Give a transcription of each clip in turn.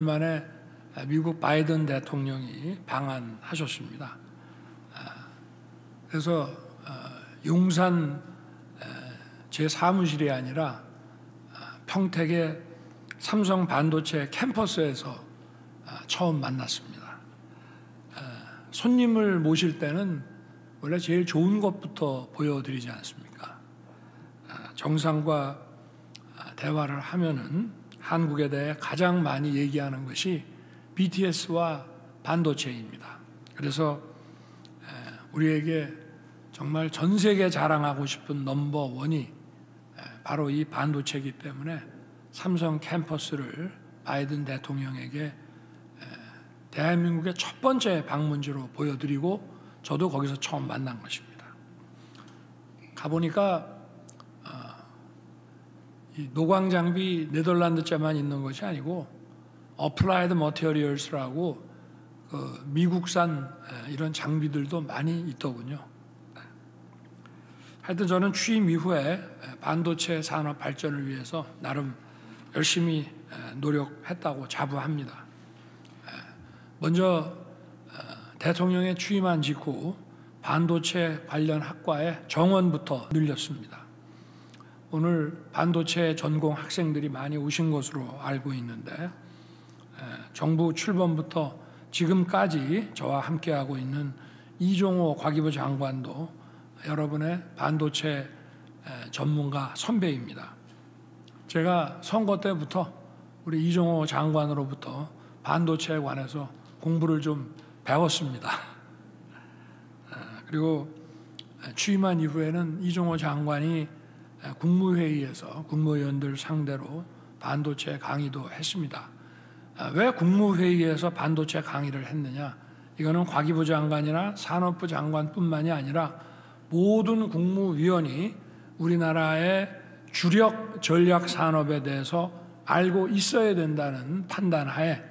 만에 미국 바이든 대통령이 방한하셨습니다. 아, 그래서 어, 용산 제 사무실이 아니라 아, 평택의 삼성 반도체 캠퍼스에서 아, 처음 만났습니다. 손님을 모실 때는 원래 제일 좋은 것부터 보여드리지 않습니까? 정상과 대화를 하면은 한국에 대해 가장 많이 얘기하는 것이 BTS와 반도체입니다. 그래서 우리에게 정말 전 세계 자랑하고 싶은 넘버 원이 바로 이 반도체이기 때문에 삼성 캠퍼스를 바이든 대통령에게 대한민국의 첫 번째 방문지로 보여드리고 저도 거기서 처음 만난 것입니다. 가보니까 노광 장비 네덜란드제만 있는 것이 아니고 어플라이드 머티리얼스라고 그 미국산 이런 장비들도 많이 있더군요. 하여튼 저는 취임 이후에 반도체 산업 발전을 위해서 나름 열심히 노력했다고 자부합니다. 먼저 대통령에 취임한 직후 반도체 관련 학과의 정원부터 늘렸습니다. 오늘 반도체 전공 학생들이 많이 오신 것으로 알고 있는데 정부 출범부터 지금까지 저와 함께하고 있는 이종호 과기부 장관도 여러분의 반도체 전문가 선배입니다. 제가 선거 때부터 우리 이종호 장관으로부터 반도체에 관해서 공부를 좀 배웠습니다. 그리고 취임한 이후에는 이종호 장관이 국무회의에서 국무위원들 상대로 반도체 강의도 했습니다. 아, 왜 국무회의에서 반도체 강의를 했느냐? 이거는 과기부 장관이나 산업부 장관뿐만이 아니라 모든 국무위원이 우리나라의 주력 전략 산업에 대해서 알고 있어야 된다는 판단하에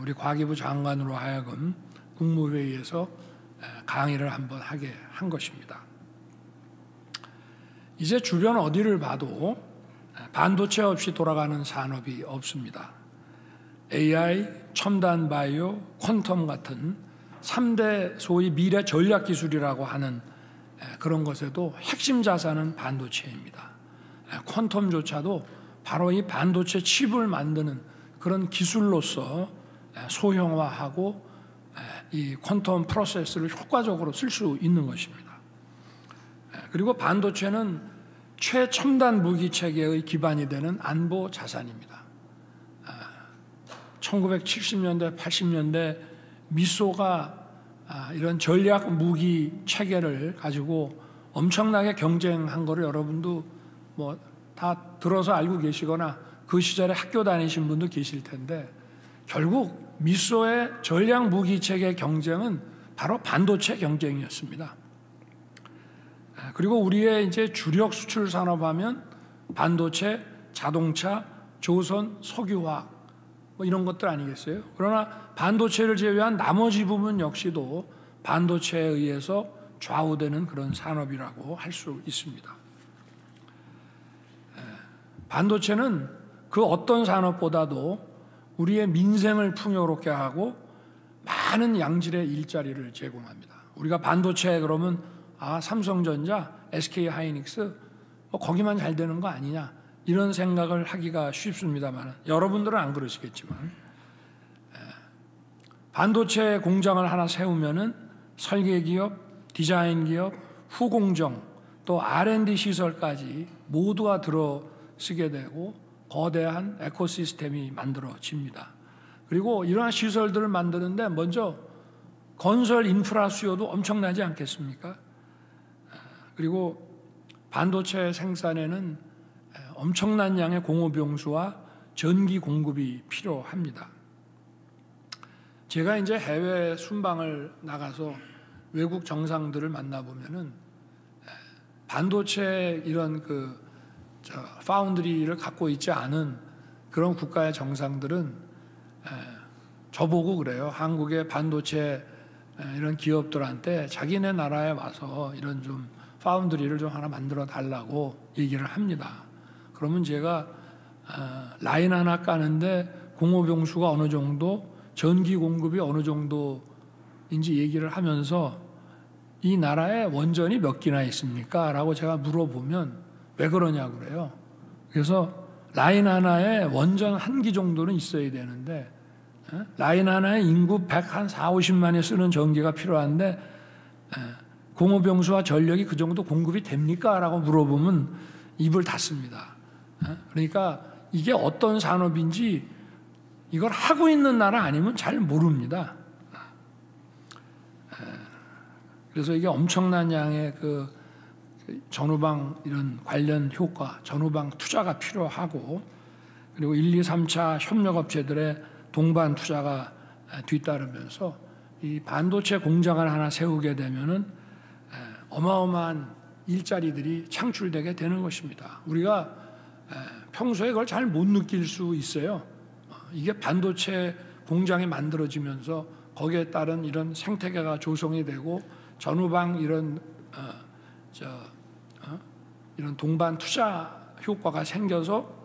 우리 과기부 장관으로 하여금 국무회의에서 강의를 한번 하게 한 것입니다. 이제 주변 어디를 봐도 반도체 없이 돌아가는 산업이 없습니다. AI, 첨단 바이오, 퀀텀 같은 3대 소위 미래 전략 기술이라고 하는 그런 것에도 핵심 자산은 반도체입니다. 퀀텀조차도 바로 이 반도체 칩을 만드는 그런 기술로서 소형화하고 이 퀀텀 프로세스를 효과적으로 쓸 수 있는 것입니다. 그리고 반도체는 최첨단 무기 체계의 기반이 되는 안보 자산입니다. 1970년대, 80년대 미소가 아, 이런 전략 무기 체계를 가지고 엄청나게 경쟁한 거를 여러분도 뭐 다 들어서 알고 계시거나 그 시절에 학교 다니신 분도 계실 텐데 결국 미소의 전략 무기 체계 경쟁은 바로 반도체 경쟁이었습니다. 그리고 우리의 이제 주력 수출 산업하면 반도체, 자동차, 조선, 석유화학 뭐 이런 것들 아니겠어요? 그러나 반도체를 제외한 나머지 부분 역시도 반도체에 의해서 좌우되는 그런 산업이라고 할 수 있습니다. 반도체는 그 어떤 산업보다도 우리의 민생을 풍요롭게 하고 많은 양질의 일자리를 제공합니다. 우리가 반도체 그러면 아 삼성전자, SK 하이닉스 뭐 거기만 잘 되는 거 아니냐 이런 생각을 하기가 쉽습니다만 여러분들은 안 그러시겠지만 반도체 공장을 하나 세우면은 설계 기업, 디자인 기업, 후공정 또 R&D 시설까지 모두가 들어 쓰게 되고 거대한 에코시스템이 만들어집니다. 그리고 이러한 시설들을 만드는데 먼저 건설 인프라 수요도 엄청나지 않겠습니까? 그리고 반도체 생산에는 엄청난 양의 공업용수와 전기 공급이 필요합니다. 제가 이제 해외 순방을 나가서 외국 정상들을 만나보면은 반도체 이런 그 파운드리를 갖고 있지 않은 그런 국가의 정상들은 저보고 그래요. 한국의 반도체 이런 기업들한테 자기네 나라에 와서 이런 좀 파운드리를 좀 하나 만들어 달라고 얘기를 합니다. 그러면 제가 어, 라인 하나 까는데 공호병수가 어느 정도 전기 공급이 어느 정도인지 얘기를 하면서 이 나라에 원전이 몇 기나 있습니까? 라고 제가 물어보면 왜 그러냐 그래요. 그래서 라인 하나에 원전 한 기 정도는 있어야 되는데 에? 라인 하나에 인구 100 한 4, 50만이 쓰는 전기가 필요한데 에, 공호병수와 전력이 그 정도 공급이 됩니까? 라고 물어보면 입을 닫습니다. 에? 그러니까 이게 어떤 산업인지 이걸 하고 있는 나라 아니면 잘 모릅니다. 그래서 이게 엄청난 양의 그 전후방 이런 관련 효과, 전후방 투자가 필요하고 그리고 1, 2, 3차 협력업체들의 동반 투자가 뒤따르면서 이 반도체 공장을 하나 세우게 되면은 어마어마한 일자리들이 창출되게 되는 것입니다. 우리가 평소에 그걸 잘 못 느낄 수 있어요. 어, 이게 반도체 공장이 만들어지면서 거기에 따른 이런 생태계가 조성이 되고 전후방 이런 어, 저 어? 이런 동반 투자 효과가 생겨서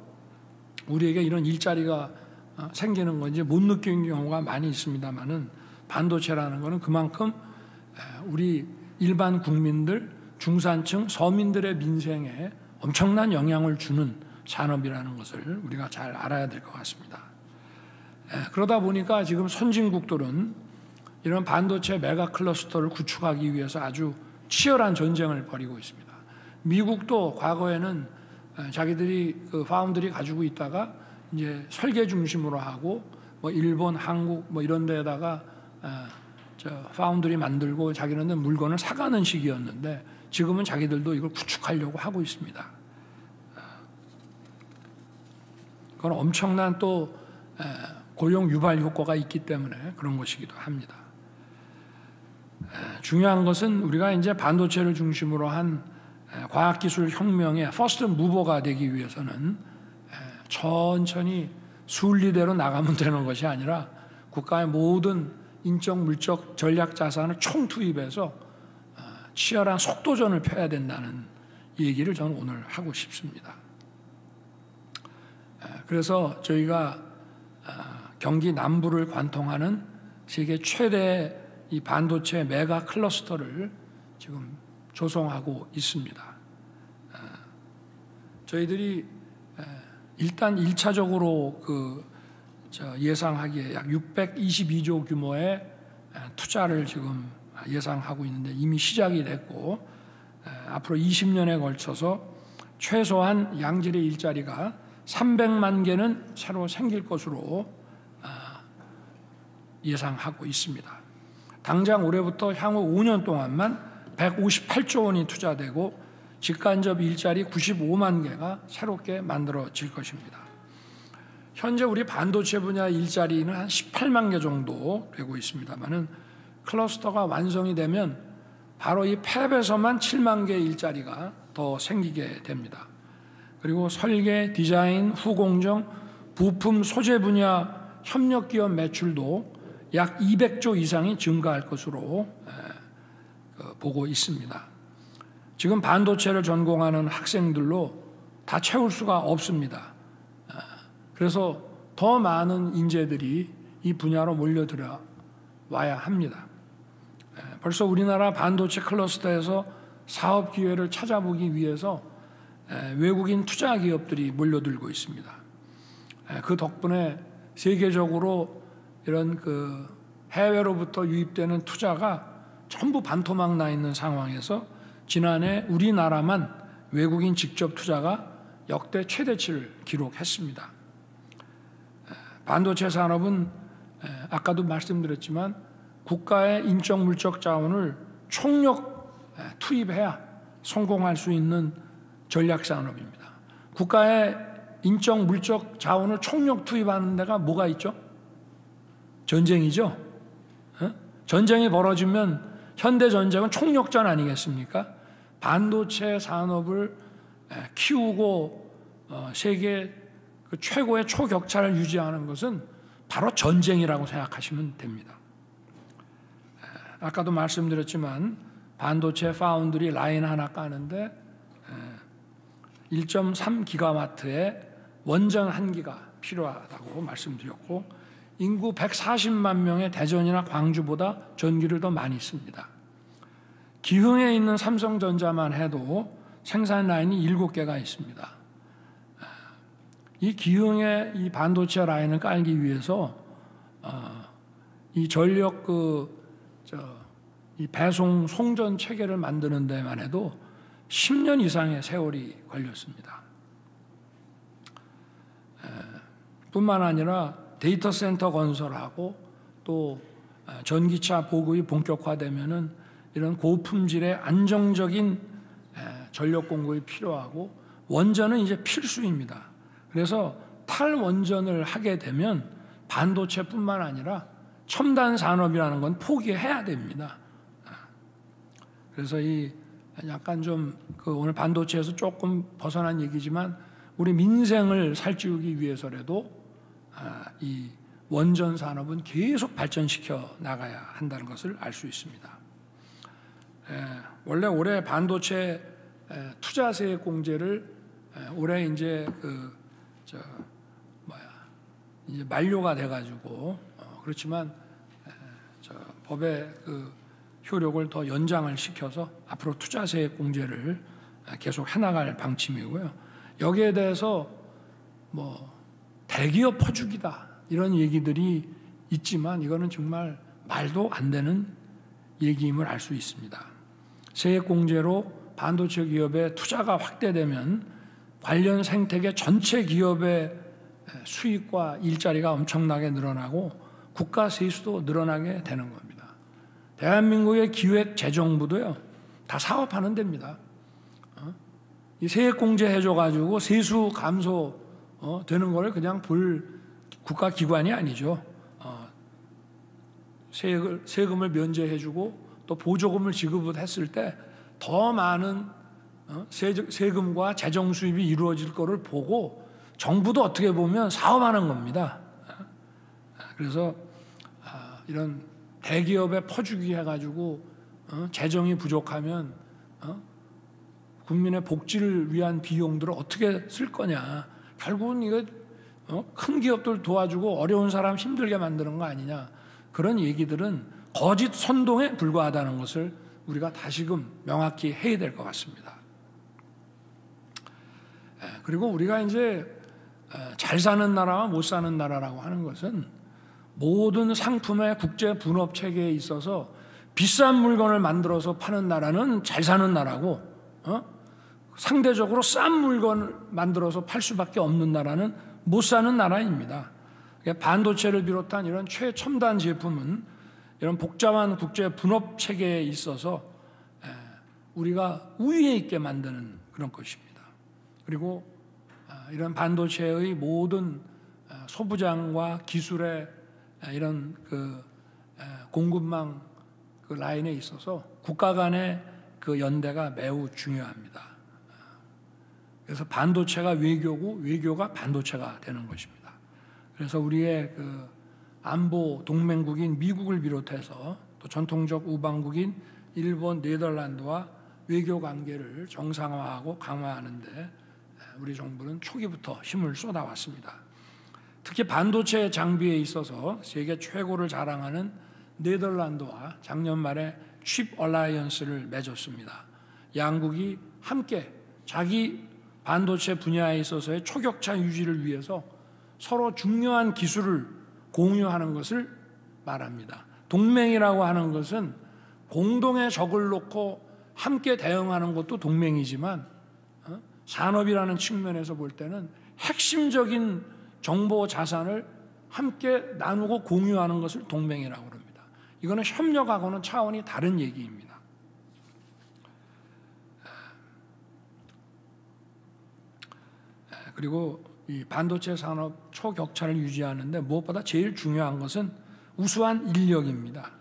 우리에게 이런 일자리가 어, 생기는 건지 못 느끼는 경우가 많이 있습니다만은 반도체라는 것은 그만큼 우리 일반 국민들 중산층 서민들의 민생에 엄청난 영향을 주는 산업이라는 것을 우리가 잘 알아야 될 것 같습니다. 그러다 보니까 지금 선진국들은 이런 반도체 메가 클러스터를 구축하기 위해서 아주 치열한 전쟁을 벌이고 있습니다. 미국도 과거에는 자기들이 그 파운드리 가지고 있다가 이제 설계 중심으로 하고 뭐 일본, 한국 뭐 이런 데다가 저 파운드리 만들고 자기는 물건을 사가는 시기였는데 지금은 자기들도 이걸 구축하려고 하고 있습니다. 그건 엄청난 또 고용 유발 효과가 있기 때문에 그런 것이기도 합니다. 중요한 것은 우리가 이제 반도체를 중심으로 한 과학기술 혁명의 first mover가 되기 위해서는 천천히 순리대로 나가면 되는 것이 아니라 국가의 모든 인적, 물적, 전략 자산을 총 투입해서 어, 치열한 속도전을 펴야 된다는 얘기를 저는 오늘 하고 싶습니다. 그래서 저희가 어, 경기 남부를 관통하는 세계 최대 이 반도체 메가 클러스터를 지금 조성하고 있습니다. 저희들이 일단 1차적으로 그 예상하기에 약 622조 규모의 투자를 지금 예상하고 있는데 이미 시작이 됐고 앞으로 20년에 걸쳐서 최소한 양질의 일자리가 300만 개는 새로 생길 것으로 아, 예상하고 있습니다. 당장 올해부터 향후 5년 동안만 158조 원이 투자되고 직간접 일자리 95만 개가 새롭게 만들어질 것입니다. 현재 우리 반도체 분야 일자리는 한 18만 개 정도 되고 있습니다만은 클러스터가 완성이 되면 바로 이 팹에서만 7만 개 일자리가 더 생기게 됩니다. 그리고 설계, 디자인, 후공정, 부품 소재 분야 협력 기업 매출도 약 200조 이상이 증가할 것으로 그, 보고 있습니다. 지금 반도체를 전공하는 학생들로 다 채울 수가 없습니다. 그래서 더 많은 인재들이 이 분야로 몰려들어 와야 합니다. 벌써 우리나라 반도체 클러스터에서 사업 기회를 찾아보기 위해서 외국인 투자 기업들이 몰려들고 있습니다. 그 덕분에 세계적으로 이런 그 해외로부터 유입되는 투자가 전부 반토막 나 있는 상황에서 지난해 우리나라만 외국인 직접 투자가 역대 최대치를 기록했습니다. 반도체 산업은 아까도 말씀드렸지만 국가의 인적 물적 자원을 총력 투입해야 성공할 수 있는 전략 산업입니다. 국가의 인적 물적 자원을 총력 투입하는 데가 뭐가 있죠? 전쟁이죠. 어? 전쟁이 벌어지면 현대 전쟁은 총력전 아니겠습니까? 반도체 산업을 키우고 어, 세계 그 최고의 초격차를 유지하는 것은 바로 전쟁이라고 생각하시면 됩니다. 아까도 말씀드렸지만 반도체 파운드리 라인 하나 까는데 1.3 기가와트의 원전 한 기가 필요하다고 말씀드렸고 인구 140만 명의 대전이나 광주보다 전기를 더 많이 씁니다. 기흥에 있는 삼성전자만 해도 생산 라인이 7개가 있습니다. 이 기흥에 이 반도체 라인을 깔기 위해서 어, 이 전력 그이 배송 송전 체계를 만드는 데만 해도 10년 이상의 세월이 걸렸습니다. 뿐만 아니라 데이터 센터 건설하고 또 전기차 보급이 본격화되면은 이런 고품질의 안정적인 전력 공급이 필요하고 원전은 이제 필수입니다. 그래서 탈원전을 하게 되면 반도체뿐만 아니라 첨단 산업이라는 건 포기해야 됩니다. 그래서 이 약간 좀 그 오늘 반도체에서 조금 벗어난 얘기지만 우리 민생을 살찌우기 위해서라도 아, 이 원전 산업은 계속 발전시켜 나가야 한다는 것을 알 수 있습니다. 원래 올해 반도체 투자세 공제를 올해 이제 그 저 뭐야 이제 만료가 돼가지고 어, 그렇지만 저 법의 그 효력을 더 연장을 시켜서 앞으로 투자세 공제를 계속 해나갈 방침이고요. 여기에 대해서 뭐 대기업 퍼주기다 이런 얘기들이 있지만 이거는 정말 말도 안 되는 얘기임을 알 수 있습니다. 세액 공제로 반도체 기업의 투자가 확대되면 관련 생태계 전체 기업의 수익과 일자리가 엄청나게 늘어나고 국가 세수도 늘어나게 되는 겁니다. 대한민국의 기획 재정부도요 다 사업하는 데입니다. 어? 이 세액 공제 해줘가지고 세수 감소 어, 되는 거를 그냥 볼 국가 기관이 아니죠. 어, 세액을, 세금을 면제해주고 또 보조금을 지급을 했을 때 더 많은 어? 세금과 재정 수입이 이루어질 거를 보고 정부도 어떻게 보면 사업하는 겁니다. 어? 그래서 아, 이런 대기업에 퍼주기 해가지고 어? 재정이 부족하면 어? 국민의 복지를 위한 비용들을 어떻게 쓸 거냐. 결국은 이거 어? 큰 기업들 도와주고 어려운 사람 힘들게 만드는 거 아니냐. 그런 얘기들은 거짓 선동에 불과하다는 것을 우리가 다시금 명확히 해야 될 것 같습니다. 예, 그리고 우리가 이제 잘 사는 나라와 못 사는 나라라고 하는 것은 모든 상품의 국제 분업 체계에 있어서 비싼 물건을 만들어서 파는 나라는 잘 사는 나라고 어? 상대적으로 싼 물건을 만들어서 팔 수밖에 없는 나라는 못 사는 나라입니다. 반도체를 비롯한 이런 최첨단 제품은 이런 복잡한 국제 분업 체계에 있어서 우리가 우위에 있게 만드는 그런 것입니다. 그리고 아, 이런 반도체의 모든 아, 소부장과 기술의 아, 이런 그 공급망 그 라인에 있어서 국가 간의 그 연대가 매우 중요합니다. 그래서 반도체가 외교고 외교가 반도체가 되는 것입니다. 그래서 우리의 그 안보 동맹국인 미국을 비롯해서 또 전통적 우방국인 일본, 네덜란드와 외교 관계를 정상화하고 강화하는데 우리 정부는 초기부터 힘을 쏟아왔습니다. 특히 반도체 장비에 있어서 세계 최고를 자랑하는 네덜란드와 작년 말에 칩 얼라이언스를 맺었습니다. 양국이 함께 자기 반도체 분야에 있어서의 초격차 유지를 위해서 서로 중요한 기술을 공유하는 것을 말합니다. 동맹이라고 하는 것은 공동의 적을 놓고 함께 대응하는 것도 동맹이지만 어? 산업이라는 측면에서 볼 때는 핵심적인 정보 자산을 함께 나누고 공유하는 것을 동맹이라고 합니다. 이거는 협력하고는 차원이 다른 얘기입니다. 그리고 이 반도체 산업 초격차를 유지하는데 무엇보다 제일 중요한 것은 우수한 인력입니다.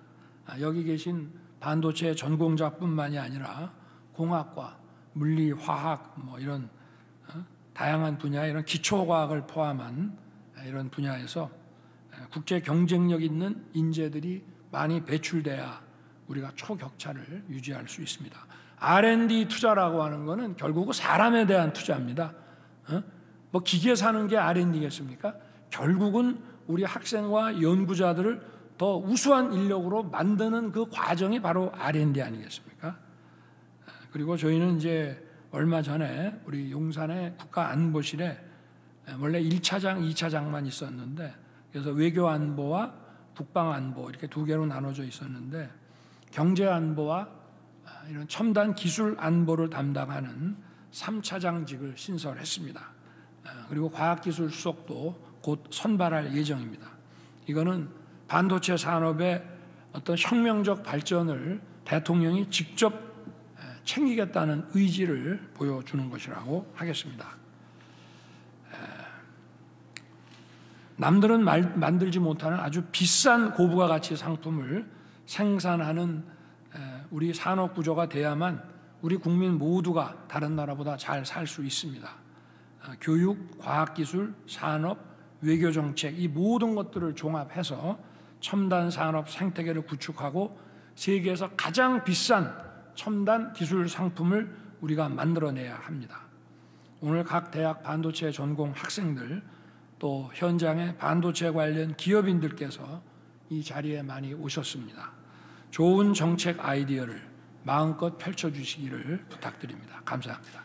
아, 여기 계신 반도체 전공자뿐만이 아니라 공학과, 물리, 화학 뭐 이런 다양한 분야 이런 기초 과학을 포함한 이런 분야에서 국제 경쟁력 있는 인재들이 많이 배출돼야 우리가 초격차를 유지할 수 있습니다. R&D 투자라고 하는 것은 결국은 사람에 대한 투자입니다. 어? 뭐 기계 사는 게 R&D겠습니까? 결국은 우리 학생과 연구자들을 더 우수한 인력으로 만드는 그 과정이 바로 R&D 아니겠습니까? 그리고 저희는 이제 얼마 전에 우리 용산의 국가안보실에 원래 1차장, 2차장만 있었는데 그래서 외교안보와 국방안보 이렇게 두 개로 나눠져 있었는데 경제안보와 이런 첨단 기술 안보를 담당하는 3차장직을 신설했습니다. 그리고 과학기술 수석도 곧 선발할 예정입니다. 이거는 반도체 산업의 어떤 혁명적 발전을 대통령이 직접 챙기겠다는 의지를 보여주는 것이라고 하겠습니다. 남들은 말, 만들지 못하는 아주 비싼 고부가 가치 상품을 생산하는 우리 산업 구조가 돼야만 우리 국민 모두가 다른 나라보다 잘 살 수 있습니다. 아, 교육, 과학기술, 산업, 외교정책 이 모든 것들을 종합해서 첨단 산업 생태계를 구축하고 세계에서 가장 비싼 첨단 기술 상품을 우리가 만들어내야 합니다. 오늘 각 대학 반도체 전공 학생들 또 현장의 반도체 관련 기업인들께서 이 자리에 많이 오셨습니다. 좋은 정책 아이디어를 마음껏 펼쳐주시기를 부탁드립니다. 감사합니다.